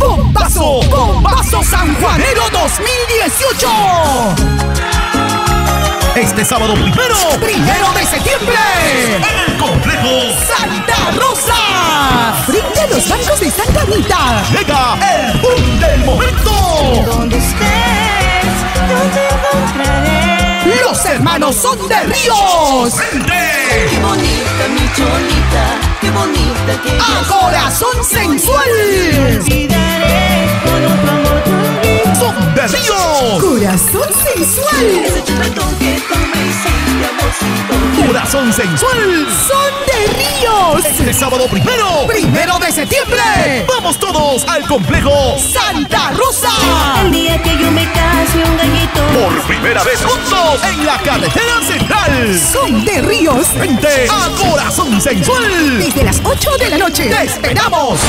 ¡Bombazo! ¡Bombazo San Juanero 2018! Este sábado primero, primero de septiembre, en el complejo Santa Rosa, frente a los bancos de Santa Anita, llega el boom del momento. Donde estés, yo te encontraré. Los hermanos son de Ríos. Qué bonita, mi cholita, qué bonita que A corazón sensual. Corazón sensual. Corazón sensual. Son de Ríos. Este sábado primero, primero de septiembre. Vamos todos al complejo Santa Rosa. El día que yo me case, un gallito. Por primera vez juntos en la carretera central. Son de Ríos. Frente a Corazón Sensual. Desde las 8 de la noche. ¡Te esperamos!